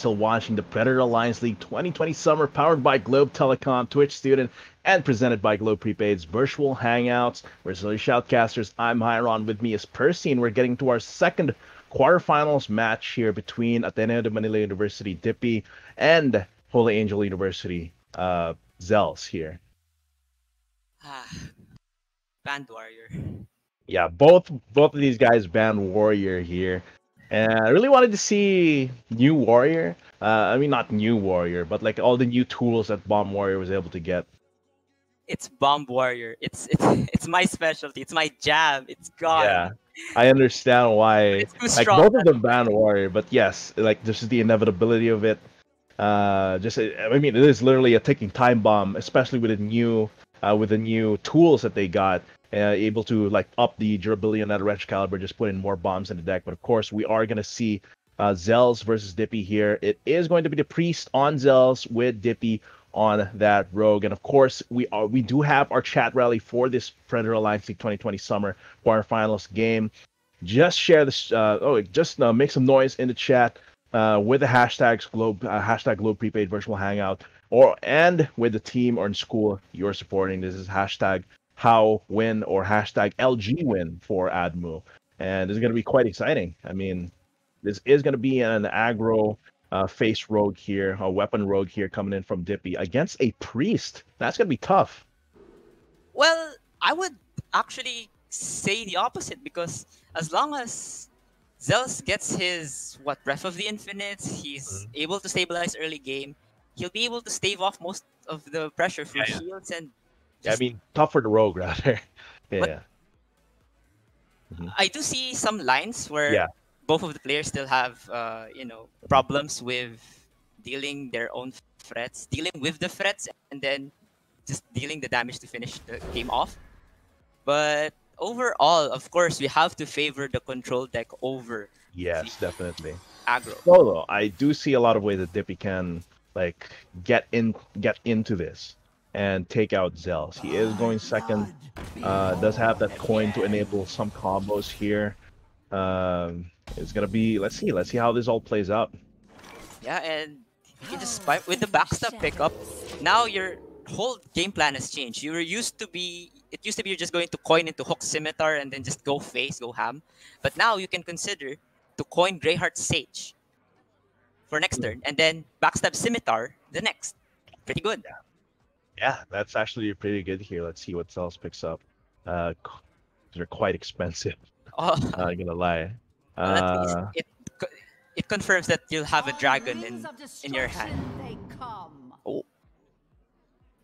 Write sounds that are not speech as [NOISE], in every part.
still watching the Predator Alliance League 2020 Summer, powered by Globe Telecom, Twitch Student, and presented by Globe Prepaid's Virtual Hangouts. We're Silly Shoutcasters. I'm Hyron. With me is Percy, and we're getting to our second quarterfinals match here between Ateneo de Manila University, Dippy, and Holy Angel University, uh, Zels here. Ah, Band Warrior. Yeah, both both of these guys banned Warrior here. And I really wanted to see new Warrior. Uh, I mean, not new Warrior, but like all the new tools that Bomb Warrior was able to get. It's Bomb Warrior. It's it's [LAUGHS] it's my specialty. It's my jam. It's gone. Yeah, I understand why. Like both of them banned Warrior, but yes, like this is the inevitability of it. Uh, just I mean, it is literally a ticking time bomb, especially with the new uh, with the new tools that they got. Uh, able to like up the durability on that Wrenchcalibur, just put in more bombs in the deck. But of course, we are gonna see uh, versus Dippy here. It is going to be the priest on Zels with Dippy on that rogue, and of course, we are we do have our chat rally for this Predator Alliance League 2020 Summer quarterfinals game. Just share this. Uh, oh, just uh, make some noise in the chat uh, with the hashtags globe uh, hashtag globe prepaid virtual hangout or and with the team or in school you're supporting. This is hashtag how win or hashtag LG win for Admu, and this is going to be quite exciting. I mean, this is going to be an aggro uh, face rogue here, a weapon rogue here coming in from Dippy against a priest. That's going to be tough. Well, I would actually say the opposite because as long as Zeus gets his what Breath of the Infinite, he's Mm-hmm. able to stabilize early game. He'll be able to stave off most of the pressure from Yeah, yeah. shields and Yeah, I mean, tough for the rogue [LAUGHS] rather. yeah. I do see some lines where Yeah. both of the players still have, uh, you know, problems with dealing their own threats, dealing with the threats, and then just dealing the damage to finish the game off. But overall, of course, we have to favor the control deck over Yes, definitely. aggro. Solo, I do see a lot of ways that Dippy can like get in, get into this, and take out Zels. He is going second. Uh, does have that coin to enable some combos here. Um, it's gonna be. Let's see. Let's see how this all plays out. Yeah, and you can just spy with the backstab pickup. Now your whole game plan has changed. You were used to be it used to be you're just going to coin into hook scimitar and then just go face, go ham. But now you can consider to coin Greyheart Sage for next turn and then backstab scimitar the next. Pretty good. Yeah, that's actually pretty good here. Let's see what Zels picks up. Uh, they're quite expensive. [LAUGHS] Oh, [LAUGHS] Not gonna lie. well, Uh, it it confirms that you'll have a dragon in in your hand. Oh.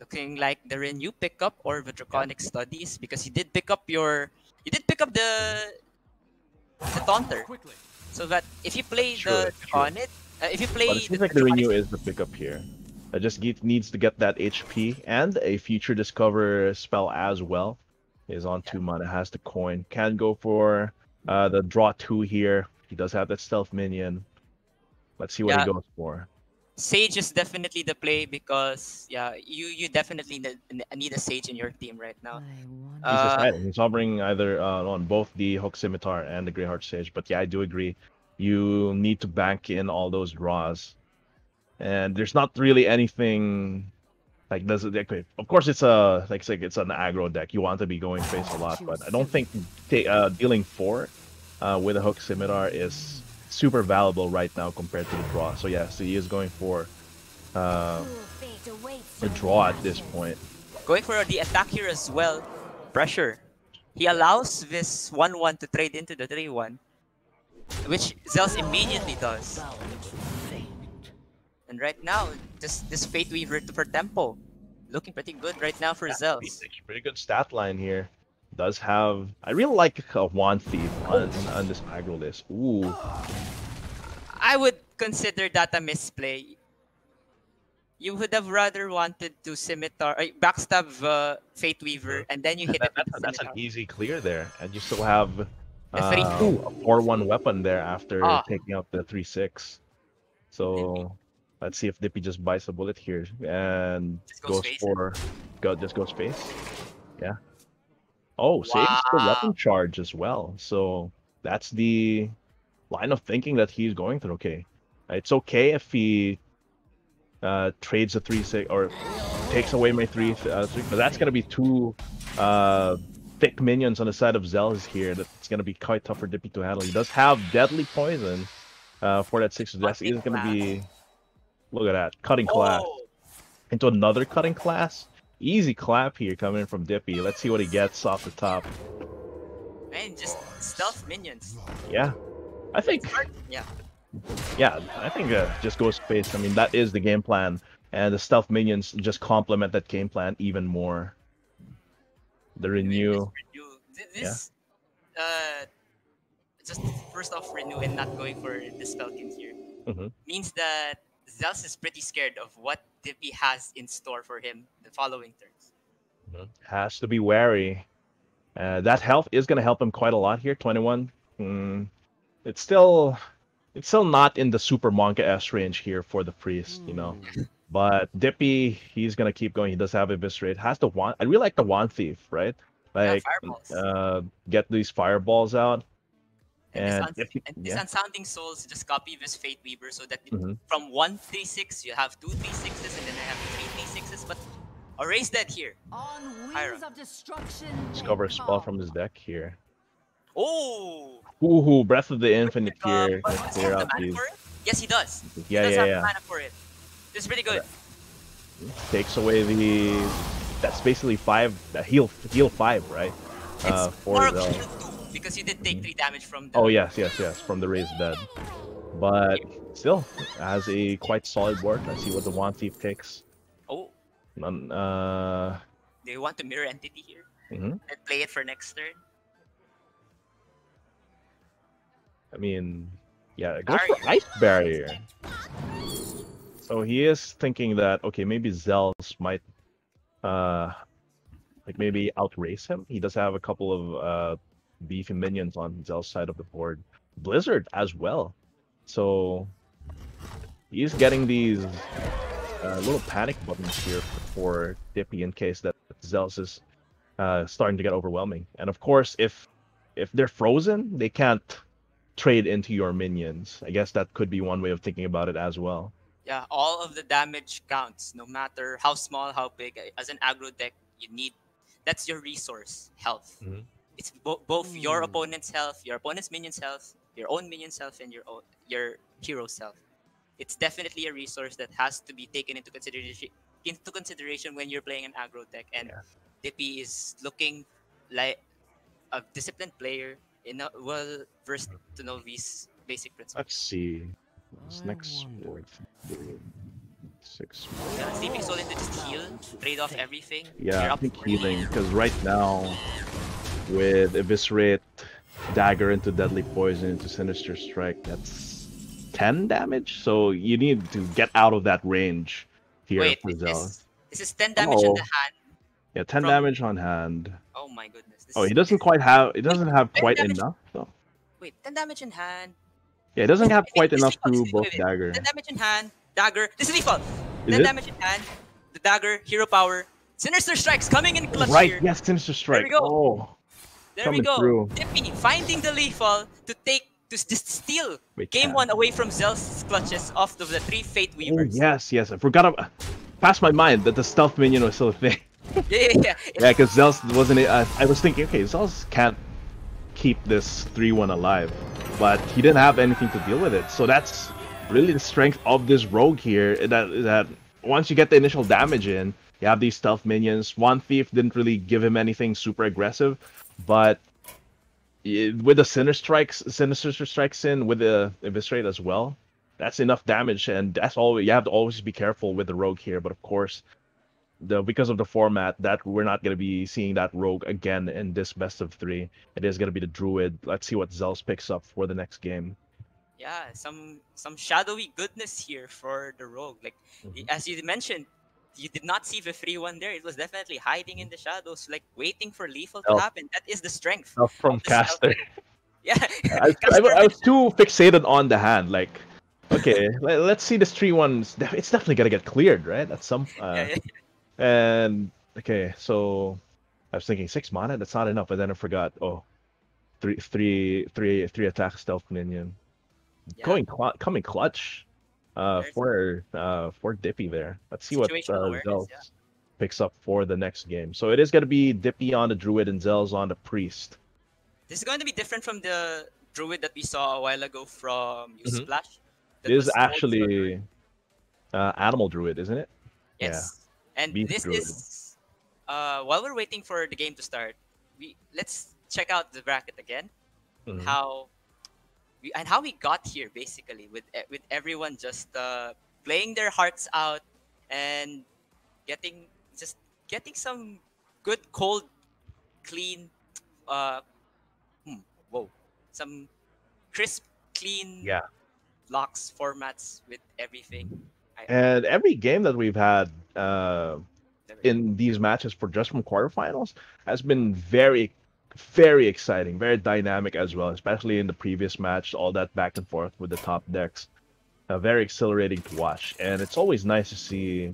Looking like the Renew pickup or the Draconic Studies because you did pick up your you did pick up the the Taunter. So that if you play True, the true. Draconic uh, if you play But it seems like the Draconic- renew is the pickup here. It just ge- needs to get that HP and a future discover spell as well. Is on two mana, has the coin. Can go for uh, the draw two here. He does have that stealth minion. Let's see what Yeah. he goes for. Sage is definitely the play because yeah, you you definitely need, need a Sage in your team right now. He's Uh, deciding. He's hovering either uh, on both the Hook Scimitar and the Greyheart Sage. But yeah, I do agree. You need to bank in all those draws. And there's not really anything like does it okay, of course it's a like it's an aggro deck. You want to be going face a lot, but I don't think uh, dealing four uh, with a Hook Scimitar is super valuable right now compared to the draw. So yeah, so he is going for uh, draw at this point. Going for the attack here as well. Pressure. He allows this 1-1 to trade into the 3-1. Which Zels immediately does. And right now, just this Fate Weaver for tempo. Looking pretty good right now for Zels. Pretty, good stat line here. Does have I really like a wand thief on, on this aggro list. Ooh, I would consider that a misplay. You would have rather wanted to scimitar, uh, backstab uh, Fate Weaver, and then you hit that, it with that's, an easy clear there, and you still have uh, a four-one weapon there after Ah. taking out the three-six. So let's see if Dippy just buys a bullet here and goes goes for go just goes face. Yeah. Oh, saves the weapon charge as well. So that's the line of thinking that he's going through. Okay. It's okay if he uh, trades a three six or takes away my three, uh, three but that's gonna be two uh, thick minions on the side of Zel's here. That's gonna be quite tough for Dippy to handle. He does have deadly poison uh, for that six. That's is gonna be. Look at that cutting class Oh, into another cutting class. Easy clap here coming in from Dippy. Let's see what he gets off the top. and just stealth minions. Yeah, I think Yeah. yeah, I think uh, just Ghost space. I mean, that is the game plan, and the stealth minions just complement that game plan even more. The renew, This This, uh, just first off, renew and not going for the Spellkins here Mhm. means that Zels is pretty scared of what Dippy has in store for him the following turns. has to be wary. Uh, that health is going to help him quite a lot here. 21. Mm, it's still, it's still not in the super Monka S range here for the priest, you know. [LAUGHS] But Dippy, he's gonna keep going. He does have eviscerate. Has the wand. I really like the wand thief, right? Like, fireballs. uh, get these fireballs out. And, And this, if you- and this yeah. unsounding souls just copy this Fate Weaver so that it- Mhm. from one three six you have two three sixes and then I have three three sixes, but erase that here. On Hyra. wings of destruction. Discover a they spell from his deck here. Oh, Ooh, Breath of the Infinite uh, here. but Can he clear have out the these. Yes, he does. he Yeah, does yeah, have yeah. mana for it. This is pretty good. Takes away the. That's basically five. Uh, heal, heal five, right? Uh, It's for more of the. heal two because you did take three damage from the. Oh yes, yes, yes, from the raised bed. But still, has a quite solid board. Let's see what the wand thief takes. Oh, None, uh, do you want to mirror entity here mhm. and play it for next turn? I mean, yeah, it goes for Barrier. ice barrier. So he is thinking that okay, maybe Zels might, uh, like maybe outrace him. He does have a couple of uh beefy minions on Zell's side of the board. Blizzard as well. So he's getting these uh, little panic buttons here for Dippy in case that Zels is uh, starting to get overwhelming. And of course, if if they're frozen, they can't trade into your minions. I guess that could be one way of thinking about it as well. Yeah, all of the damage counts, no matter how small, how big. As an aggro deck, you need that's your resource, health. Mhm. It's bo- both your Hmm. opponent's health, your opponent's minion's health, your own minion's health, and your own, your hero's health. It's definitely a resource that has to be taken into consideration into consideration when you're playing an aggro deck. And Yeah. Dippy is looking like a disciplined player, in a, well versed to know these basic principles. Let's see. This I next wonder. fourth, six. Yeah, Sleeping Soul into just heal, trade off everything. Yeah, I up think healing because right now, with eviscerate, dagger into deadly poison into sinister strike, that's ten damage. So you need to get out of that range here Wait, for Zell. is, this is 10 damage on Oh. the hand. Yeah, ten from- damage on hand. Oh my goodness. This Oh, is- he doesn't quite have. He doesn't have quite damage- enough. though. Wait, 10 damage in hand. Yeah, it doesn't have Wait, quite enough to both dagger. 10 damage in hand, dagger. This is default. Is 10 damage in hand, the dagger, hero power. Sinister strikes coming in clutch Right, here. yes, sinister strike. we go. Oh, there we go. through. Dippy finding the lethal to take to just steal Wait, game can- one away from Zell's clutches off of the three Fate oh Weavers. yes, yes. I forgot. About, passed my mind that the stealth minion was still a thing. [LAUGHS] yeah, yeah. yeah. Yeah, because Zels wasn't. it- Uh, I was thinking, okay, Zels can't keep this three-one alive, but he didn't have anything to deal with it. So that's really the strength of this rogue here. That that once you get the initial damage in, you have these stealth minions. One thief didn't really give him anything super aggressive, but with the sinister strikes, sinister strikes in with the eviscerate as well. That's enough damage, and that's all. You have to always be careful with the rogue here. But of course, the because of the format that we're not going to be seeing that rogue again in this best of three. It is going to be the druid. Let's see what Zels picks up for the next game. yeah, some some shadowy goodness here for the rogue. Like y- as you mentioned, you did not see the three one there. It was definitely hiding in the shadows, like waiting for lethal to Oh. happen. That is the strength. Stuff from Of the stealth- caster. [LAUGHS] Yeah, [LAUGHS] I, I, I was too fixated on the hand. Like, okay, [LAUGHS] let, let's see this three one. It's definitely gonna get cleared, right? That's some. Uh, yeah, yeah. And okay, so I was thinking six mana. That's not enough, but then I forgot. Oh, three, three, three, three attack stealth minion. Yeah. Going cl- coming clutch. Uh, for uh, for Dippy there. Let's see what uh, yeah. picks up for the next game. So it is going to be Dippy on the Druid and Zels on the Priest. This is going to be different from the druid that we saw a while ago from Mhm. Splash. It is actually uh, Animal Druid, isn't it? yeah. Yes. And Beast this druid. is uh while we're waiting for the game to start, we let's check out the bracket again. Mhm. How we and how we got here basically with e- with everyone just uh playing their hearts out and getting just getting some good cold clean uh hmm, whoa some crisp clean Yeah. locks formats with everything I- And every game that we've had uh, in these matches for just from quarterfinals has been very, very exciting, very dynamic as well, especially in the previous match, all that back and forth with the top decks. Uh, very exhilarating to watch, and it's always nice to see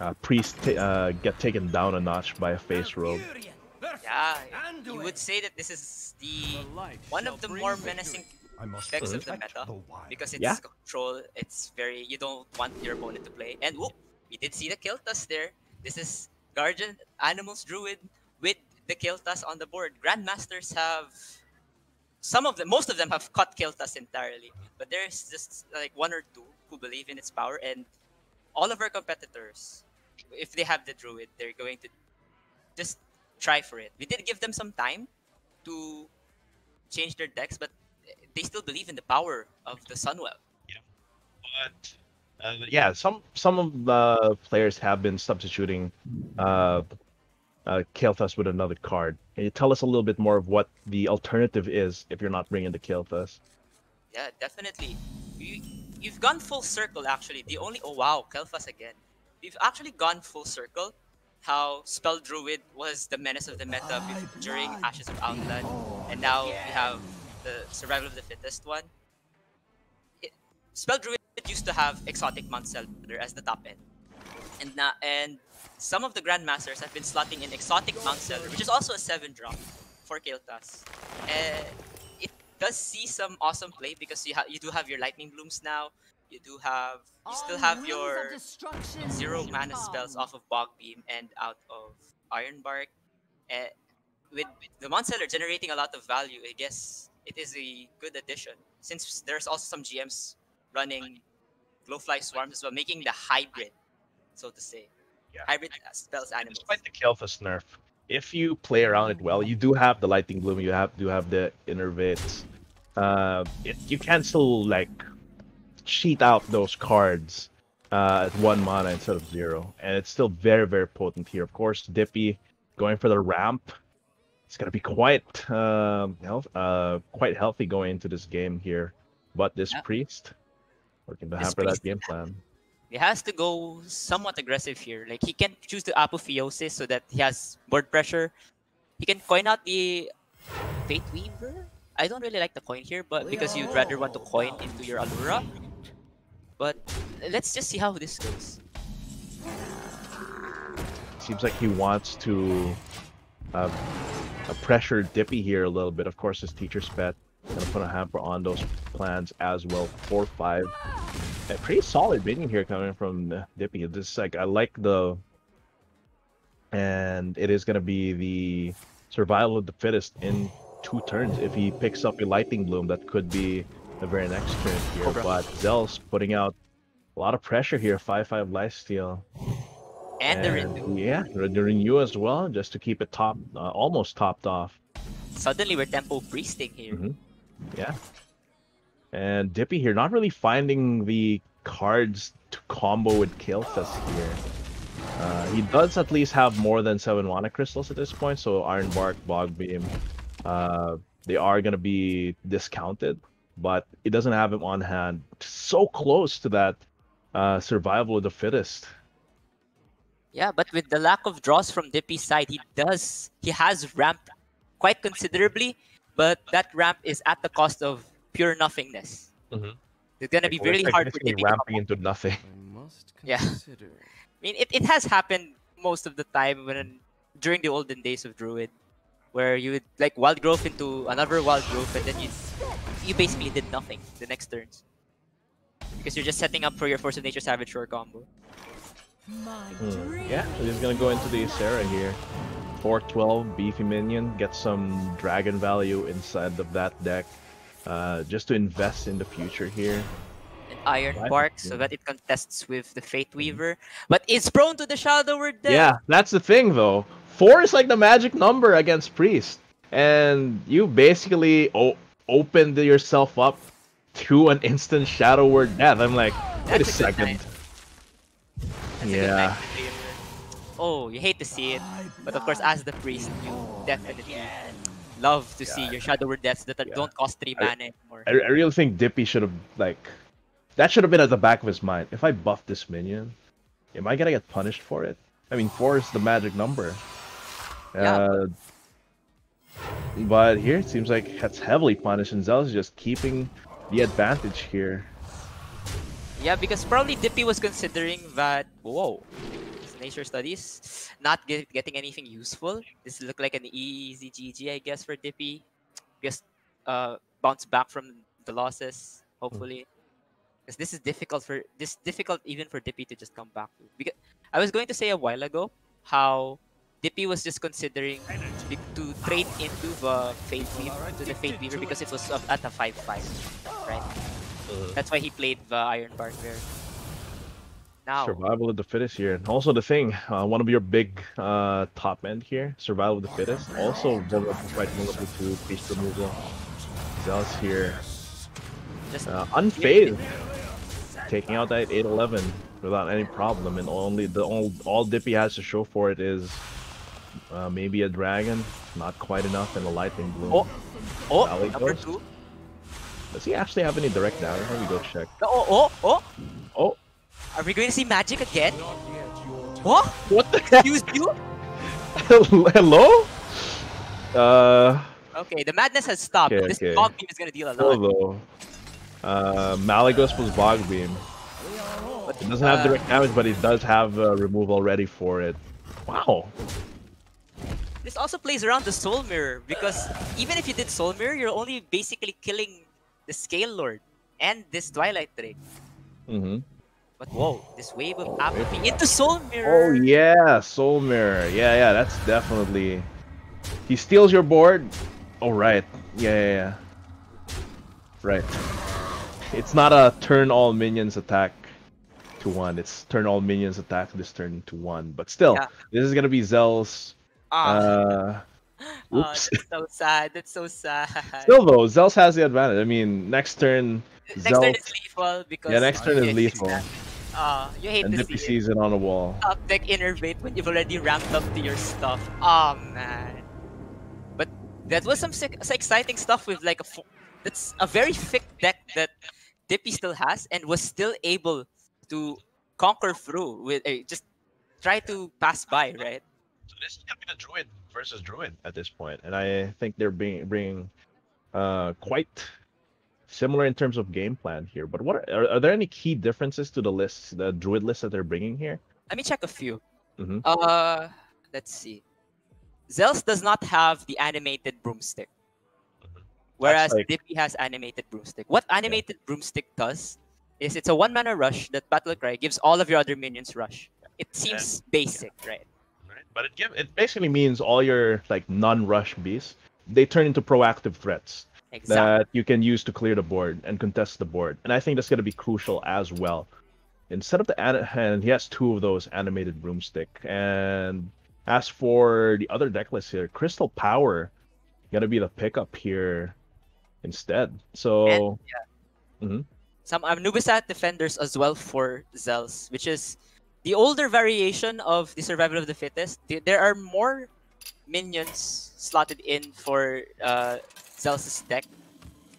uh, Priest ta- uh, get taken down a notch by a face rogue. Yeah, you would say that this is the one of the more menacing effects of the meta because it's Yeah. control. It's very you don't want your opponent to play. And whoop, we did see the Kael'thas there. This is Guardian Animals Druid with the Kael'thas on the board. Grandmasters have some of them, most of them have cut Kael'thas entirely, but there's just like one or two who believe in its power. And all of our competitors, if they have the Druid, they're going to just try for it. We did give them some time to change their decks, but they still believe in the power of the Sunwell. Yeah, But uh, yeah, some some of the players have been substituting uh, uh, Kael'thas with another card. Can you tell us a little bit more of what the alternative is if you're not bringing the Kael'thas? Yeah, definitely. You, you've gone full circle actually. The only oh wow, Kael'thas again. We've actually gone full circle. How Spell Druid was the menace of the meta bef- during Ashes of Outland, and now we have the Survival of the Fittest one. It, Spell Druid used to have Exotic Mountseller as the top end, and na- and some of the Grandmasters have been slotting in Exotic Mountseller, which is also a seven drop for Kael'thas. And it does see some awesome play because you you do have your lightning blooms now. You do have you still have your zero mana spells off of Bog Beam and out of Ironbark. Uh, with the Mountseller generating a lot of value, I guess it is a good addition. Since there's also some GMs running Glowfly Swarms as well, making the hybrid, so to say. Yeah. Hybrid spells animals. Despite the Kael'thas nerf, if you play around it well, you do have the Lightning Bloom, you have do have the Innervate. Uh, it, you can still like cheat out those cards uh, at one mana instead of zero, and it's still very very potent here. Of course, Dippy going for the ramp. It's gonna be quite um, health, uh, quite healthy going into this game here, but this Yeah. priest working to This hamper that game plan. He has to go somewhat aggressive here. Like he can choose the apotheosis so that he has board pressure. He can coin out the Fate Weaver. I don't really like the coin here, but because you'd rather want to coin into your Allura. But let's just see how this goes. Seems like he wants to uh, pressure Dippy here a little bit. Of course, his teacher's pet gonna put a hamper on those plans as well. Four five, a pretty solid bidding here coming from Dippy. This is like I like the, and it is gonna be the survival of the fittest in two turns. If he picks up a lightning bloom, that could be the very next turn here. Cobra. But Zell's putting out a lot of pressure here. Five five lifesteal. And the Rindu. And, Yeah, the renew as well, just to keep it top, uh, almost topped off. Suddenly we're tempo priesting here. Mhm. Yeah. And Dippy here, not really finding the cards to combo with Kael'thas here. Uh, he does at least have more than seven mana crystals at this point, so Ironbark, Bog Beam, uh, they are gonna be discounted, but it doesn't have him on hand. So close to that uh, survival of the fittest. Yeah, but with the lack of draws from Dippy's side, he does he has ramped quite considerably, but that ramp is at the cost of pure nothingness. Mhm. It's gonna be Like, we're really hard for basically to come ramping into nothing. Must [LAUGHS] Yeah. I mean, it, it has happened most of the time when during the olden days of Druid, where you would like wild growth into another wild growth, and then you you basically did nothing the next turns. because you're just setting up for your Force of Nature Savage Roar combo. Hmm. Yeah, so he's gonna go into the Ysera here. 412 beefy minion, get some dragon value inside of that deck. Uh, just to invest in the future here. An Iron Right, Bark, yeah. so that it contests with the Fate Weaver, but it's prone to the Shadow Word death. Yeah, that's the thing though. Four is like the magic number against priest, and you basically o- opened yourself up to an instant shadow word death. I'm like, wait a That's a good second. night. That's a good Yeah. night for Weaver. Oh, you hate to see it, but of course, as the priest, you definitely love to see your Shadow Word deaths that Yeah. don't cost three I- mana anymore. I, I really think Dippy should have like that should have been at the back of his mind. If I buff this minion, am I gonna get punished for it? I mean, four is the magic number. Yeah. Uh, but here it seems like it's heavily punished, and Zell's just keeping the advantage here. Yeah, because probably Dippy was considering that. Whoa, nature studies not get, getting anything useful. This looked like an easy GG, I guess, for Dippy. Just uh, bounce back from the losses, hopefully. Because this is difficult for this difficult even for Dippy to just come back to. Because I was going to say a while ago how Dippy was just considering to, trade into the Fate Weaver to the Fate Weaver because it was at a five five, right? That's why he played the Ironbark there. Now, Survival of the fittest here, and also the thing, uh, one of your big uh, top end here, survival of the fittest, also quite vulnerable to priest removal. Zell's here, just uh, unfazed, taking out that 811 without any problem, and only the all, all Dippy has to show for it is uh, maybe a dragon, not quite enough, and a lightning bloom. Oh. oh, Valley number Ghost? two. Does he actually have any direct damage? Let me go check. Oh, oh, oh. Oh, Are we going to see magic again? What? what the heck? Excuse you? [LAUGHS] Hello? Uh. Okay, the madness has stopped. Okay, this okay. Bog Beam is going to deal a Still lot. though, uh, Malygos was Bog Beam. But, It doesn't have uh, direct damage, but it does have uh, removal ready for it. Wow. This also plays around the Soul Mirror because even if you did Soul Mirror, you're only basically killing the Scale Lord and this Twilight Drake. hmm But whoa, this wave of apathy of into Soul Mirror. Oh yeah, Soul Mirror. Yeah, yeah, that's definitely. He steals your board. Oh right. Yeah, yeah, yeah. Right. It's not a turn all minions attack to one. It's turn all minions attack this turn to one. But still, Yeah. this is gonna be Zell's. Ah, Uh, [LAUGHS] oh, oops. that's so sad. That's so sad. Still though, Zell's has the advantage. I mean, next turn, next Zell, turn is lethal because yeah, next turn is [LAUGHS] lethal, that. Ah, you hate and to Dippy see it. sees it on the wall. Top deck innervate when you've already ramped up to your stuff. Oh man. But that was some, sick, some exciting stuff with like a fo- that's a very thick deck that Dippy still has and was still able to conquer through with uh, just try to pass by, right? So this is gonna be the druid versus druid at this point, and I think they're being bringing uh, quite similar in terms of game plan here. But what are, are, are there any key differences to the lists, the druid list that they're bringing here? Let me check a few. Mhm. Uh, let's see. Zels does not have the animated broomstick, whereas like- Dippy has animated broomstick. What animated broomstick does is it's a one mana rush that Battlecry gives all of your other minions rush. It seems basic, right? Right. But it give it basically means all your like non-rush beasts they turn into proactive threats Exactly. that you can use to clear the board and contest the board. And I think that's going to be crucial as well. Instead of the an- and he has two of those animated broomstick. And as for the other deck list here, Crystal Power gonna be the pickup here instead. So yeah, Some Anubisath defenders as well for Zels, which is the older variation of the survival of the fittest. There are more minions slotted in for uh, Zels' deck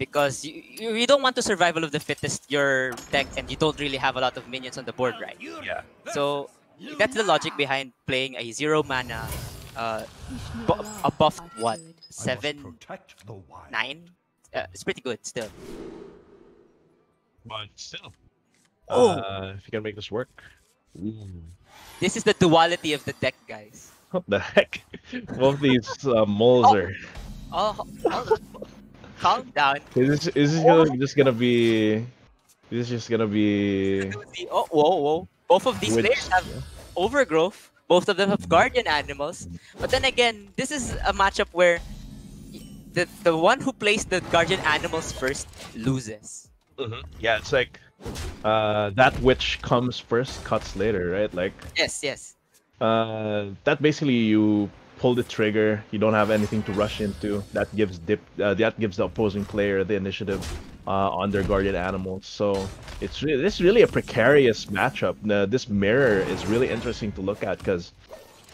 because you, you you don't want to survival of the fittest your deck and you don't really have a lot of minions on the board, right? yeah, So that's the logic behind playing a zero mana, uh, bu- a buff what seven protect the wild. nine. Uh, it's pretty good still. but still, Oh. uh, if you can make this work. Ooh. This is the duality of the deck, guys. What the heck? Both these uh, moles Oh. are. Oh, hold on. Calm down. Is this, is this gonna, just gonna be This is just gonna be. Oh, whoa, whoa! Both of these Which- players have overgrowth. Both of them have guardian animals. But then again, this is a matchup where the the one who plays the guardian animals first loses. Yeah, it's like uh, that which comes first cuts later, right? Like Yes, yes. uh, that basically you pull the trigger. You don't have anything to rush into. That gives dip. Uh, that gives the opposing player the initiative uh, on their guardian animals. So it's really this is really a precarious matchup. Uh, this mirror is really interesting to look at because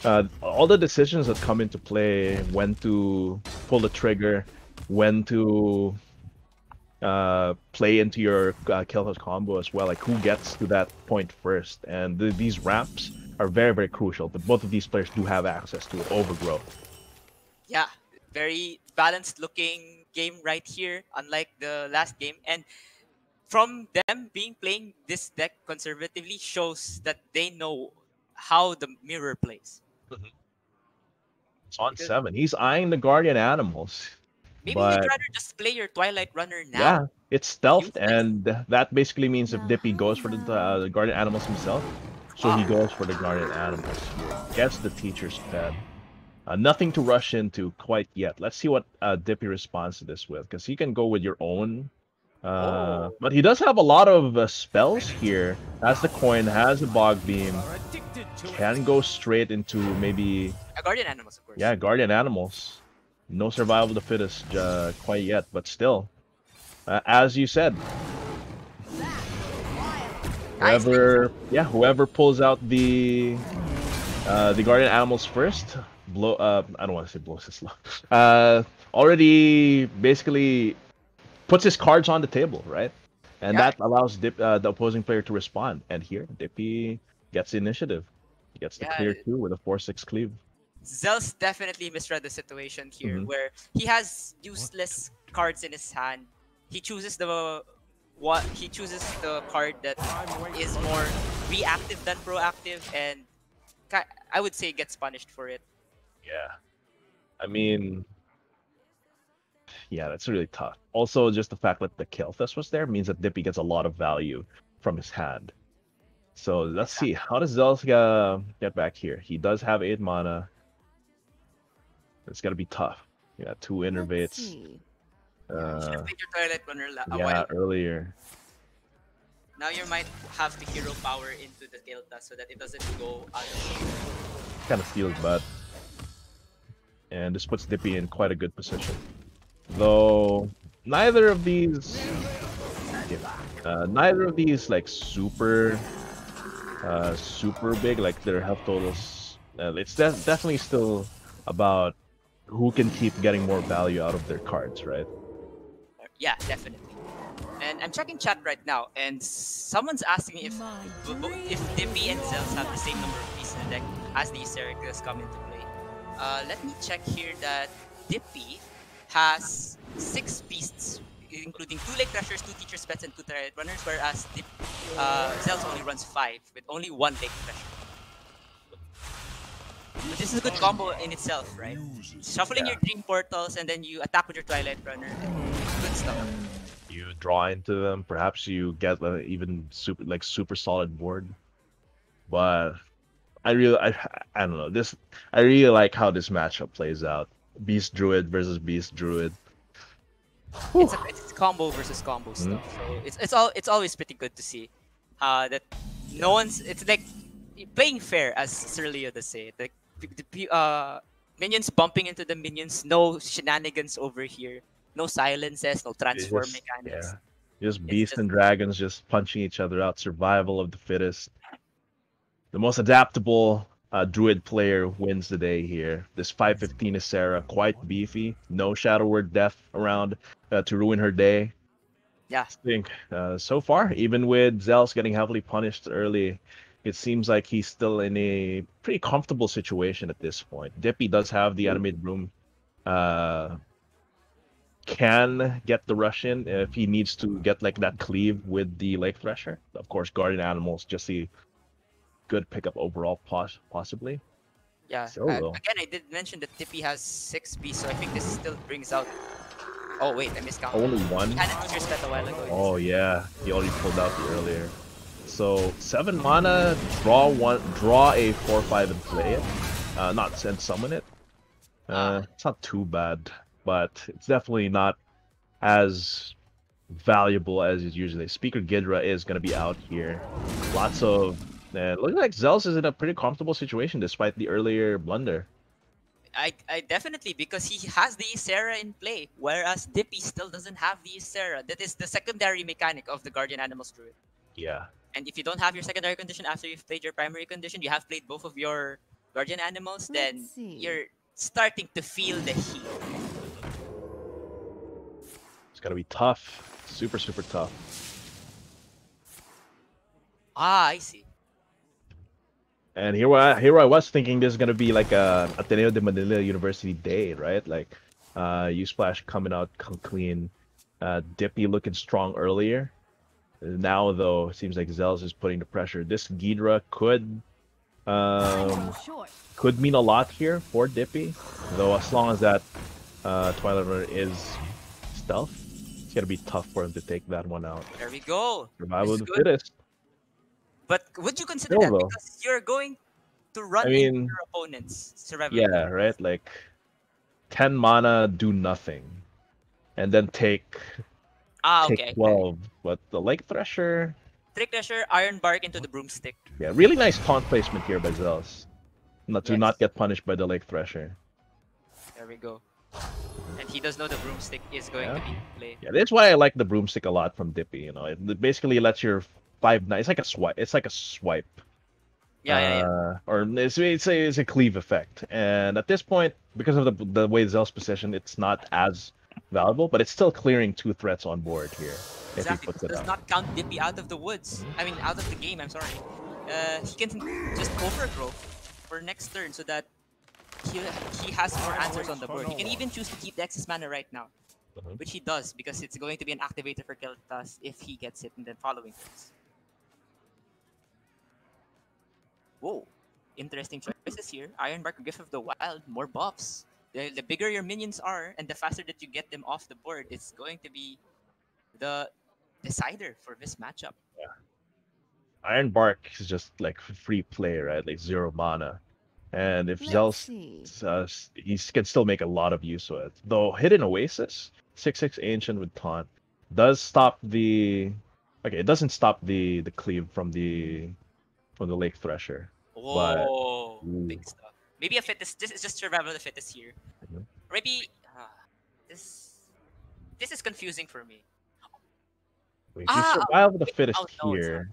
uh, all the decisions that come into play, when to pull the trigger, when to uh, play into your uh, combo as well, like who gets to that point first, and th- these ramps are very very crucial. But both of these players do have access to it. Overgrowth. Yeah, very balanced looking game right here, unlike the last game. And from them being playing this deck conservatively shows that they know how the mirror plays. It's on Because- seven. He's eyeing the guardian animals. Maybe But- you'd rather just play your Twilight Runner now. Yeah, it's stealth, and that basically means if Dippy goes for the, uh, the guardian animals himself, so he Ah. goes for the guardian animals. Here. Gets the teacher's pet. Uh, nothing to rush into quite yet. Let's see what uh, Dippy responds to this with, because he can go with your own. Uh, Oh. But he does have a lot of uh, spells here. Has the coin, has a bog beam, can go straight into maybe Uh, Guardian Animals, of course. yeah, guardian animals. No survival of the fittest uh, quite yet, but still, uh, as you said. Whoever yeah, whoever pulls out the uh, the guardian animals first, blow. Uh, I don't want to say blows his luck. [LAUGHS] Uh, already basically puts his cards on the table, right? And Yeah. that allows Dip, uh, the opposing player to respond. And here, Dippy gets the initiative. He gets the Yeah. clear two with a four six cleave. Zels definitely misread the situation here, Mhm. where he has useless cards in his hand. He chooses the what he chooses the card that is more reactive than proactive, and I would say gets punished for it. Yeah. I mean, yeah, that's really tough. Also, just the fact that the Kael'thas was there means that Dippy gets a lot of value from his hand. So let's see. How does Zelska get back here? He does have 8 mana. It's got to be tough. Yeah, two innervates. Should Uh, have your Twilight Runner a yeah, while. earlier. Now you might have to hero power into the Tilta so that it doesn't go out of Kind of feels bad. And this puts Dippy in quite a good position. Though neither of these uh, neither of these like super uh, super big like their health totals uh, it's de- definitely still about who can keep getting more value out of their cards right Yeah, definitely. And I'm checking chat right now, and someone's asking if My b- b- if Dippy and Zels have the same number of pieces in the deck as the Sericus come into play. Uh, let me check here that Dippy has six beasts, including two Lake Threshers, two Teacher's Pets, and two Turret Runners, whereas Dip, uh, Zels only runs five with only one Lake Thresher. But this is a good combo in itself, right? Shuffling Yeah. your Dream Portals and then you attack with your Twilight Runner. Good stuff. you draw into them. Perhaps you get an even super like super solid board. But i really I, I don't know. This i really like how this matchup plays out. Beast druid versus beast druid. It's, a, it's combo versus combo stuff. So it's it's all it's always pretty good to see uh, that no one's it's like playing fair as Sir Leo does say. Like the, the, uh, minions bumping into the minions, no shenanigans over here, no silences, no transform just- mechanics. yeah just beasts and dragons just punching each other out survival of the fittest the most adaptable uh, druid player wins the day here this 515 is Ysera quite beefy no shadow word death around uh, to ruin her day Yeah. I think uh, so far, even with Zels getting heavily punished early, it seems like he's still in a pretty comfortable situation at this point. Dippy does have the animated room, uh, can get the rush in if he needs to get like that cleave with the Lake Thresher. Of course, Guardian Animals just a good pickup overall, pos- possibly. Yeah. So uh, again, I did mention that Tippy has six beasts, so I think this still brings out Oh wait, I missed count. Only one? He had a spent a while ago. Oh yeah, he already pulled out the earlier. So seven mana, draw one, draw a four five and play it. Uh, not and summon it. Uh, Ah. it's not too bad, but it's definitely not as valuable as is usually. Speaker Gidra is gonna be out here. Lots of. Uh, looks like Zels is in a pretty comfortable situation despite the earlier blunder. I, I definitely because he has the Ysera in play, whereas Dippy still doesn't have the Ysera. That is the secondary mechanic of the Guardian Animals Druid. Yeah. And if you don't have your secondary condition after you've played your primary condition, you have played both of your Guardian Animals, then Let's see. you're starting to feel the heat. It's gonna be tough. Super, super tough. Ah, I see. And here I here I was thinking this is gonna be like a Ateneo de Manila University day, right? Like uh U Splash coming out c- clean, uh Dippy looking strong earlier. Now though, it seems like Zels is putting the pressure. This Gidra could um could mean a lot here for Dippy. Though as long as that uh Twilight Runner is stealth, it's gonna be tough for him to take that one out. There we go. Survival of the fittest. But would you consider Still, that though. because you're going to run I into your opponent's survival? Yeah, right? Like 10 mana, do nothing. And then take Ah, take okay. 12. But the Lake Thresher, Trick Treasure, Ironbark into the broomstick. yeah, really nice taunt placement here by Zealous. Not to Yes. not get punished by the Lake Thresher. There we go. And he does know the broomstick is going to be played. Yeah, that's why I like the broomstick a lot from Dippy. You know, it basically lets your five nine. It's like a swipe. It's like a swipe. Yeah, yeah, yeah. Uh, or it's, it's a it's a cleave effect. And at this point, because of the the way Zell's position, it's not as valuable, but it's still clearing two threats on board here. If he Exactly. puts it Does out. not count Dippy out of the woods. I mean, out of the game. I'm sorry. Uh, he can just overgrow for next turn so that he he has more answers on the board. He can even choose to keep the excess mana right now, Mhm. which he does because it's going to be an activator for Kael'thas if he gets it in the following turns. Whoa, interesting choices here. Ironbark Gift of the Wild, more buffs. The, the bigger your minions are and the faster that you get them off the board, it's going to be the decider for this matchup. Ironbark is just like free play, right? Like zero mana. And if Let's Zell's uh, he can still make a lot of use of it. Though Hidden Oasis, six six ancient with taunt, does stop the. Okay, it doesn't stop the the cleave from the from the Lake Thresher. But- Whoa, Ooh. big stuff. Maybe a fittest. This is just survival of the fittest here. Mhm. Maybe uh, this this is confusing for me. If you Ah, survive with the fittest Oh, no, it's here,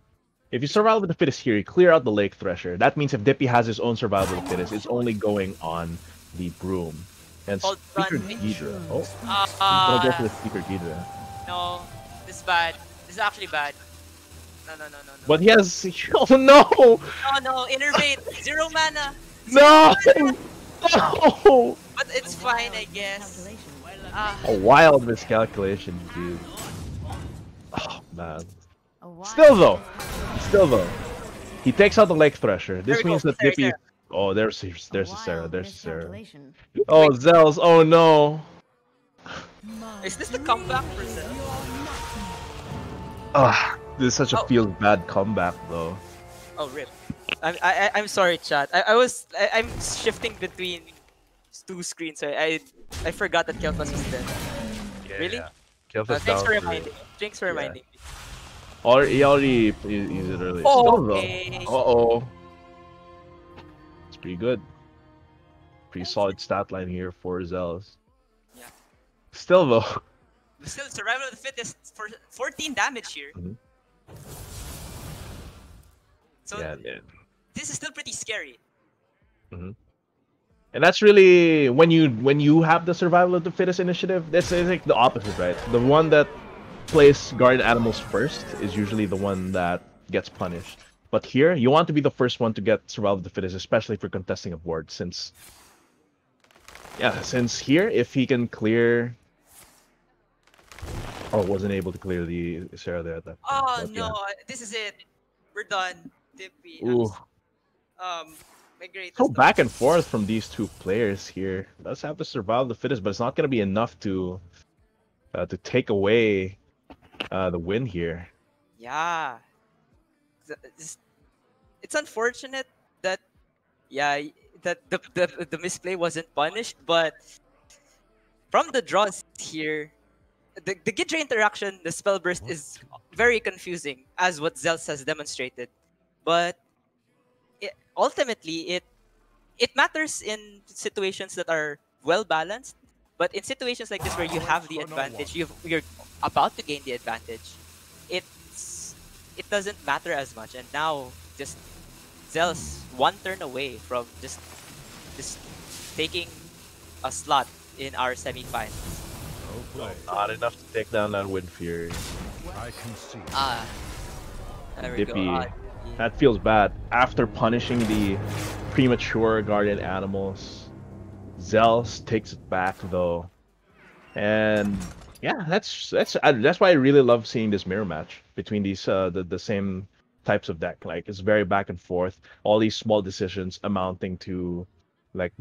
if you survive with the fittest here, you clear out the Lake Thresher. That means if Dippy has his own survival of the fittest, it's only going on the broom. And Hold Speaker on. Ghidra. Oh, Uh, I'm gonna go for the Speaker Gidra. no, this is bad. This is actually bad. No, no, no, no, no. But he has. [LAUGHS] Oh no! Oh no, innervate. [LAUGHS] Zero mana. No! [LAUGHS] No! But it's fine, I guess. Ah, A wild miscalculation, dude. Oh man. A Still though. Still though, he takes out the Lake Thresher. This means go. that Ysera, Dippy. Ysera. Oh, there's there's A a Ysera. wild There's a Ysera. miscalculation. Oh, Zels. Oh no. is this the comeback for Zell? Ah, this is such a Oh. feels bad comeback though. Oh, rip. I'm I, I- I'm sorry, chat. I, I was I, I'm shifting between two screens. I I, I forgot that Kael'thas was there. Really? Kills Uh, thanks for reminding. Thanks for reminding me. Or he already u- used it earlier. Still though. Okay. Uh oh. It's pretty good. Pretty solid stat line here for Zels. Yeah. Still though. [LAUGHS] Still, survival of the fittest for 14 damage here. Mhm. So yeah, man. this is still pretty scary. And that's really when you when you have the survival of the fittest initiative. This is like the opposite, right? The one that plays guardian animals first is usually the one that gets punished. But here, you want to be the first one to get survival of the fittest, especially for contesting a board. Since, yeah, since here, if he can clear, oh, wasn't able to clear the Ysera there. At that point, Oh but no, this is it. We're done. Dippy. Ooh. Um, my greatest. So back and forth from these two players here. Does have to survive the fittest, but it's not going to be enough to uh, to take away uh, the win here. Yeah. It's, it's unfortunate that yeah that the, the the misplay wasn't punished, but from the draws here, the, the Gidra interaction, the spell burst is very confusing, as what Zels has demonstrated. But it, ultimately, it it matters in situations that are well balanced. But in situations like this where you have the advantage, you you're about to gain the advantage, it's it doesn't matter as much. And now, just Zels one turn away from just just taking a slot in our semifinals. Not enough to take down that Windfury. I can see. Ah, there we Dippy. go. Ah, That feels bad. After punishing the premature guardian animals, Zels takes it back though, and yeah, that's that's I, that's why I really love seeing this mirror match between these uh, the the same types of deck. Like it's very back and forth. All these small decisions amounting to like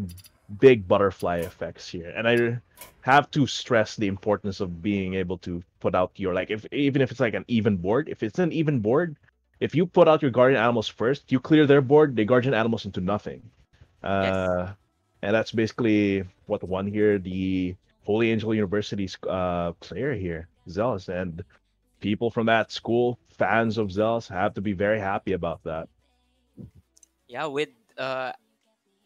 big butterfly effects here, and I have to stress the importance of being able to put out your like if even if it's like an even board. If it's an even board, if you put out your guardian animals first, you clear their board, the guardian animals into nothing. Uh, And that's basically what won here. The Holy Angel University's uh, player here, Zealous, and people from that school, fans of Zealous, have to be very happy about that. yeah, with uh,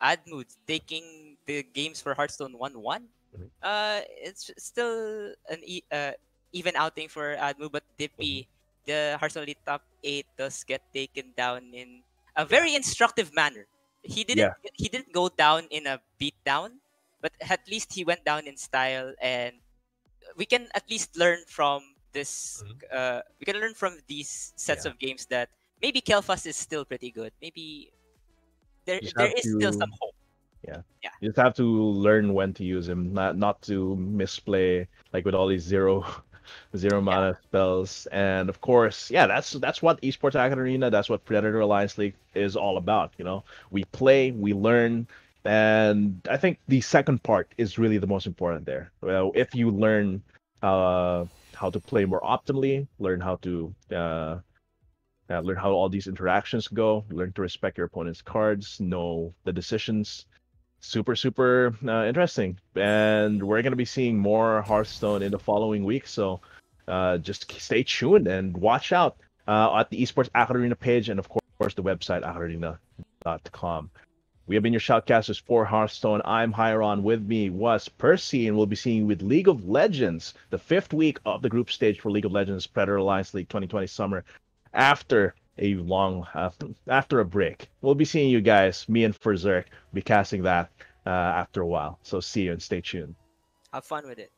ADMU taking the games for Hearthstone one-one, Mhm. uh, it's still an e- uh, even outing for ADMU, but Dippy, the Hearthstone Elite top eight, does get taken down in a very instructive manner. He didn't he didn't go down in a beatdown, but at least he went down in style, and we can at least learn from this. Uh, we can learn from these sets Yeah. of games that maybe Kael'thas is still pretty good. Maybe there there is still some hope. Yeah yeah you just have to learn when to use him, not not to misplay like with all these zero [LAUGHS] zero mana spells. And of course, yeah, that's that's what Esports Arena, that's what Predator Alliance League is all about. You know, we play, we learn, and I think the second part is really the most important there. Well, if you learn uh, how to play more optimally, learn how to uh, uh, learn how all these interactions go, learn to respect your opponent's cards, know the decisions. Super, super uh, interesting. And we're going to be seeing more Hearthstone in the following week. So uh, just stay tuned and watch out uh, at the Esports Academy page and, of course, the website acadarena.com. We have been your shoutcasters for Hearthstone. I'm Hyron. With me was Percy, and we'll be seeing you with League of Legends, the fifth week of the group stage for League of Legends Predator Alliance League 2020 Summer. After a long, uh, after a break, we'll be seeing you guys. Me and Ferzerk be casting that uh, after a while. So see you and stay tuned. Have fun with it.